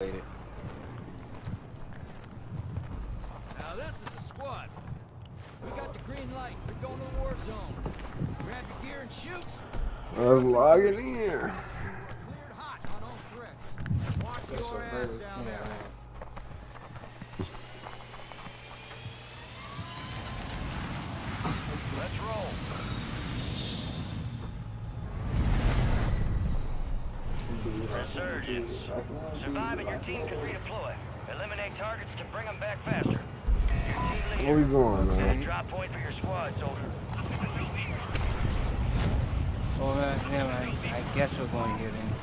Now this is a squad. We got the green light. We're going to the war zone. Grab your gear and shoot. Let's log it in. Cleared hot on all threats. Watch your ass down there. Let's roll. Resurgence. Survive and your team can redeploy. Eliminate targets to bring them back faster. Your team Where we leader. going, Set man? drop point for your squad, soldier. Well, uh, yeah, man, I guess we're going here then.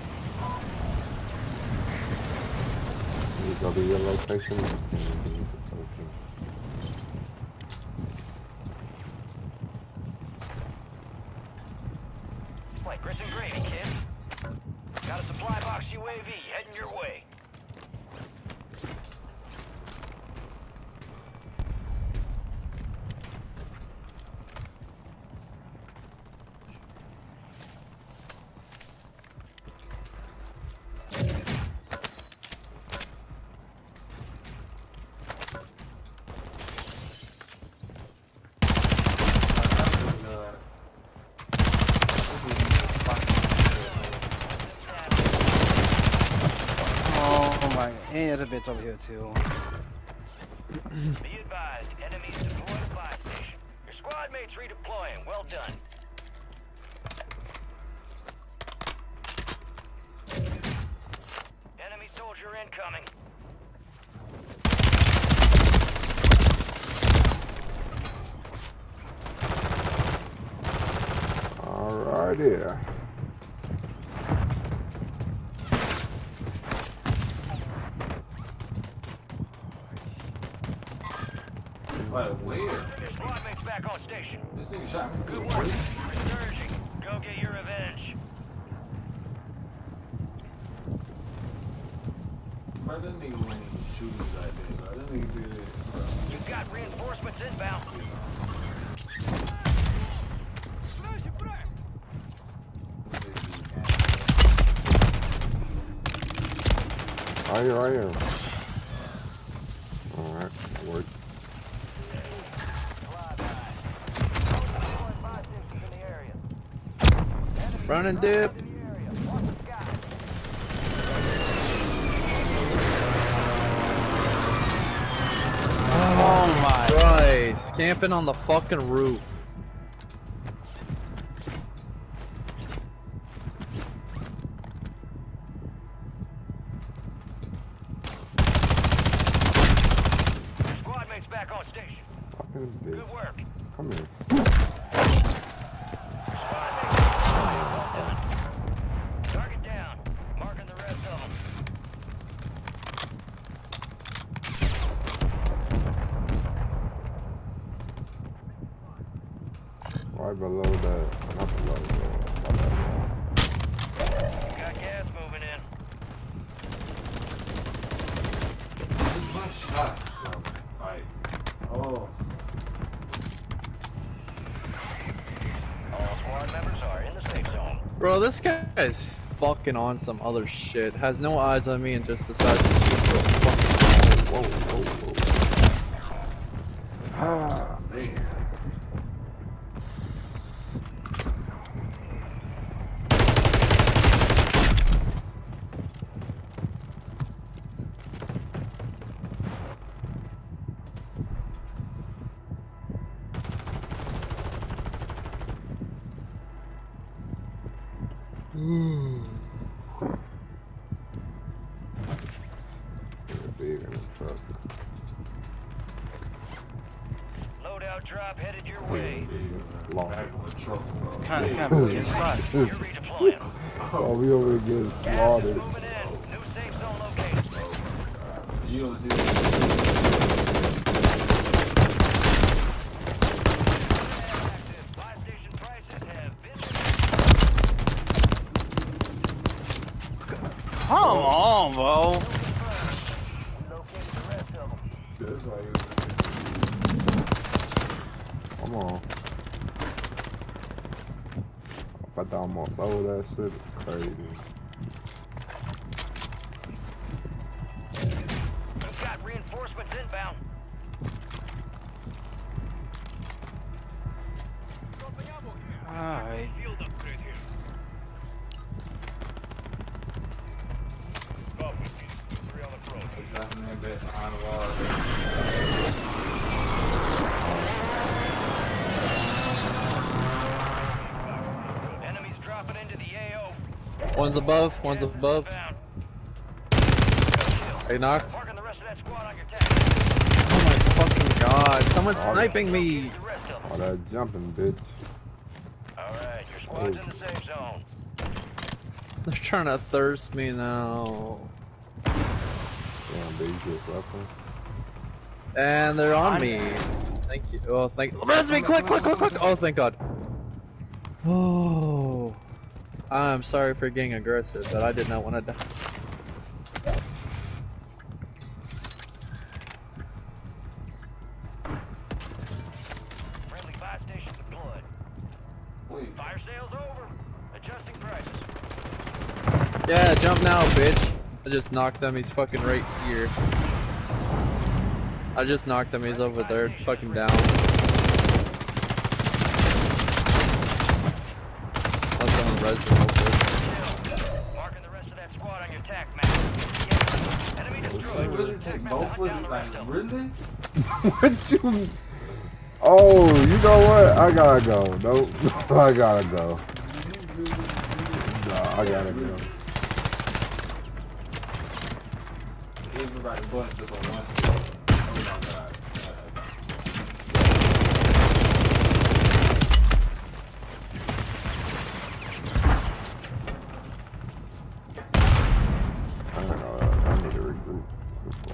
You go to your location. Like Chris and Gravy, kid. Got a supply box UAV heading your way. Oh my, and other over here too. Be advised, enemies deployed a buy station. Your squad mates redeploying. Well done. Enemy soldier incoming. Alrighty. Like where? Your squad mates back on station. This nigga shot me Good work. Resurging. Go get your revenge. Bro, that nigga went in shootings like that, bro. That nigga did it, bro. You've got reinforcements inbound. Right here, right here. Alright, that worked. Run and dip. Oh my Christ. Camping on the fucking roof. Your squad mates back on station. Fucking bitch. Good work. Come here. Your squad mates well done. Target down. Marking the rest of them. Right below that. Not below that. Got gas moving in. Where's my shot? Like, oh. All squad members are in the safe zone. Bro, this guy is fucking on some other shit. Has no eyes on me and just decides to shoot for a fucking Whoa, whoa, whoa. Ah, Loadout drop headed your way. Long. Back on the truck, bro. Kind of, kind of weird. You're redeploying. Oh, we over here getting slaughtered. moving in. New safe zone located. You don't see that? Buy station prices have been Come on, bro. located the rest of them. That's why you Come on. I thought almost over that shit. It's crazy. We've got reinforcements inbound. Alright. Field upgrade here. Copy. Three on the approach. What's happening back behind the wall? One's above, one's above. Inbound. Are you knocked? The rest of that squad on your. Oh my fucking god, someone's sniping me! The rest of them. All that jumping, bitch. Alright, your squad's in the oh. safe zone. They're trying to thirst me now. Damn, bitch, you just left him. And they're on me. Thank you. Oh, thank. Res me, quick, quick, quick, quick! Oh, thank God. Oh. I'm sorry for getting aggressive, but I did not want to die. Friendly buy station deployed. Wait, Fire sales over. Adjusting prices. Yeah, jump now, bitch. I just knocked him. He's fucking right here. I just knocked him. He's over there, fucking down. Let someone res him real quick. Marking the rest of that squad on your tac map. Enemy destroyed. really take both hunt with down it? the Like of them. really? what you? Oh, you know what? I gotta go. Nope. I gotta go. Nah, I gotta go. Everybody busts up on one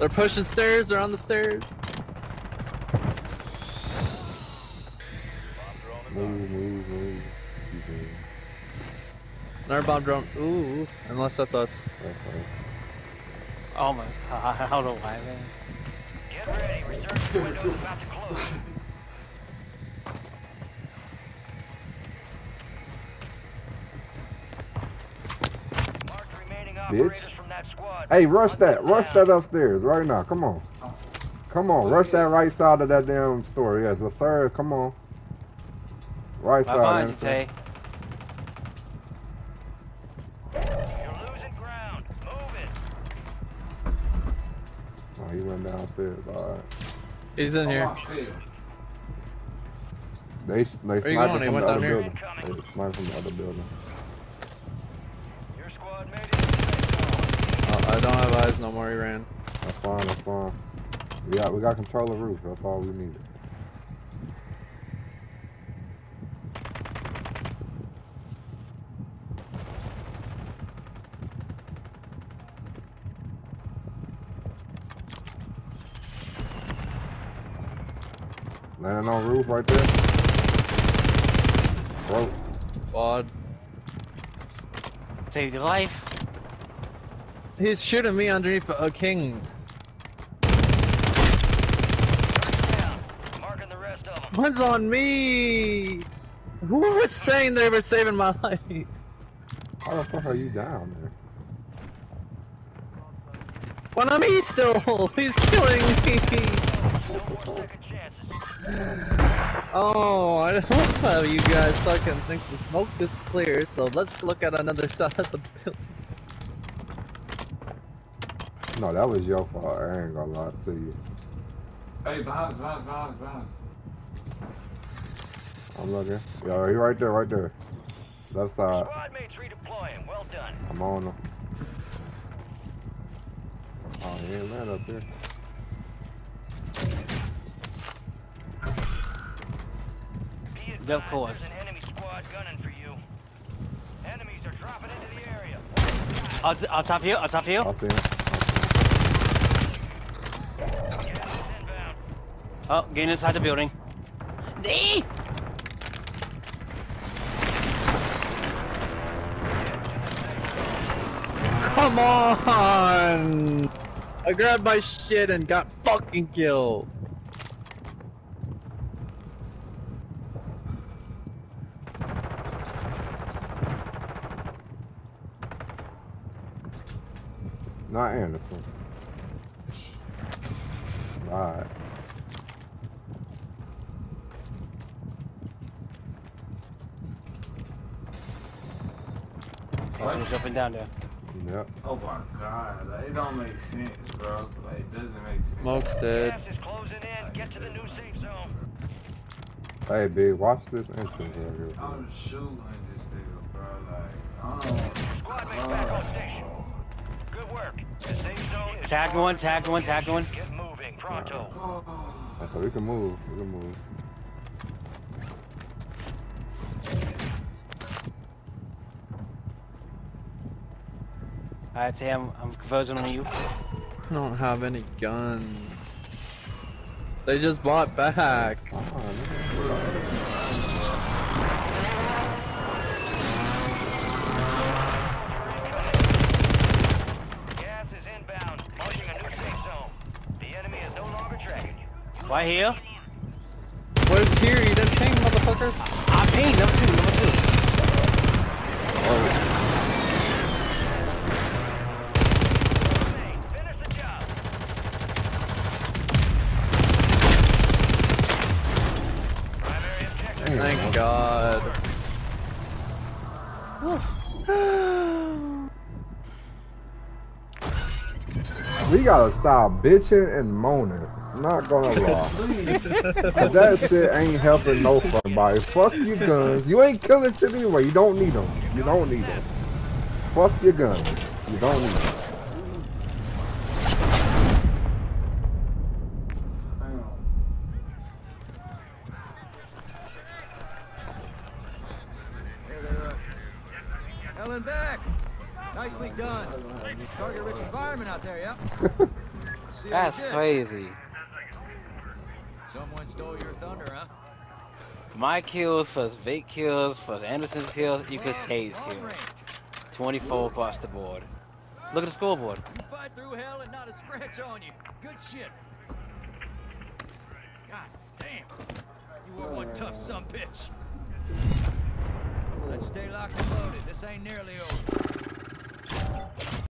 They're pushing stairs. They're on the stairs. Move, move, move. Another bomb drone. Ooh, unless that's us. Oh my god, I don't know why, man. Get ready. Resurgence window is about to close. Mark Hey, rush that. Rush that upstairs right now. Come on. Come on. Rush that right side of that damn store. Yes, yes, sir. Come on. Right Right side. behind you, Anderson. Tay. You're losing ground. Move it. Oh, he went downstairs. All right. He's in here. They they you sniped going? from the other building. They sniped from the other building. Your squad made it to the safe zone. Oh, I don't have eyes no more. He ran. That's fine. That's fine. We got we got control of the roof. That's all we needed. Landing on roof right there. Bro, Quad. Saved your life. He's shooting me underneath a king. Down. Marking the rest of them. One's on me. Who was saying they were saving my life? how the fuck are you down there? One on me still. He's killing me. No more second chances. Oh, I don't know how you guys fucking think the smoke is clear. So let's look at another side of the building. No, that was your fault. I ain't gonna lie to you. Hey, behind us, behind us, behind us, behind us. I'm looking. Yo, he right there, right there. Left side. Squad mates redeploying. Well done. I'm on him. Oh, he ain't land up there. Be advised, Of course. An enemy squad gunning for you. Enemies are dropping into the area. I'll, I'll top you, I'll top you. I see him. Gas is inbound. Oh, getting inside the building. Nee! Come on! I grabbed my shit and got fucking killed. Not in Anderson. Alright. Hey, Just up and down there. Yep. Oh my god, like, it don't make sense, bro. Like, it doesn't make sense. Smoke's dead. Gas is closing in. Get to the new safe zone. Hey, big, watch this entrance right here. I'm shooting this nigga, bro. Like, I don't. Squad mates back on station. Good work. The safe zone is Tag one, from tag one, tag one. Get moving, pronto. Oh, So we can move. We can move. Alright, Sam, I'm converging on you. I don't have any guns. They just bought back. Nigga. Gas is inbound, marking a safe zone. The enemy is no longer tracking you. Right here. Where's here? You didn't motherfucker. I pinged number two, number two. Hey, oh finish the job. Primary objective. Damn, Thank. God. We gotta stop bitching and moaning. Not gonna lie. 'Cause that shit ain't helping no fucking Fuck your guns. You ain't killing shit anyway. You don't need them. You don't need them. Fuck your guns. You don't need them. Damn. Helen back. Nicely done. Target rich environment out there, yeah? That's crazy. Someone stole your thunder, huh? My kills plus Vic kills plus Anderson's kills equals Tate's Long kills. 24 across the board. Look at the scoreboard. You fight through hell and not a scratch on you. Good shit. God damn. You were one tough son bitch. Let's stay locked and loaded. This ain't nearly over.